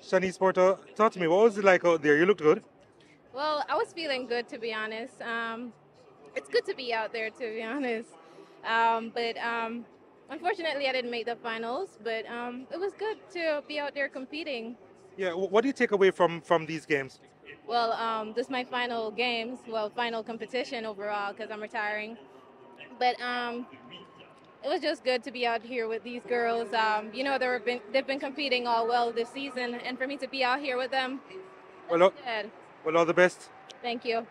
Chanice Porter, talk to me. What was it like out there? You looked good. Well, I was feeling good to be honest. Um, it's good to be out there to be honest. Um, but um, unfortunately, I didn't make the finals. But um, it was good to be out there competing. Yeah. What do you take away from from these games? Well, um, this is my final games. Well, final competition overall because I'm retiring. But um, it was just good to be out here with these girls. Um, you know, they've been they've been competing all well this season, and for me to be out here with them, Well, good. well, all the best. Thank you.